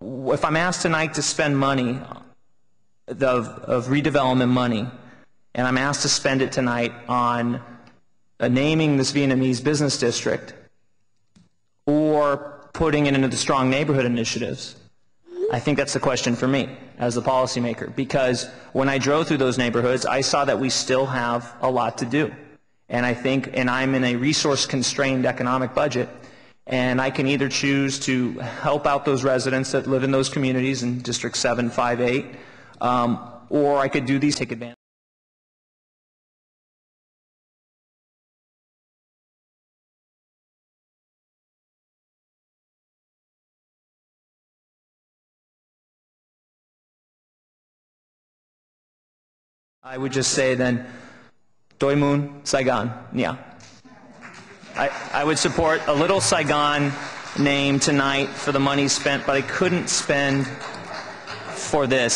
if I'm asked tonight to spend money, of, of redevelopment money, and I'm asked to spend it tonight on uh, naming this Vietnamese business district or putting it into the strong neighborhood initiatives, I think that's the question for me as the policymaker. Because when I drove through those neighborhoods, I saw that we still have a lot to do. And I think, and I'm in a resource constrained economic budget, and I can either choose to help out those residents that live in those communities in District 7, 5, 8, um, or I could do these take advantage. I would just say then, Doi Moon, Saigon, yeah. I, I would support a little Saigon name tonight for the money spent, but I couldn't spend for this.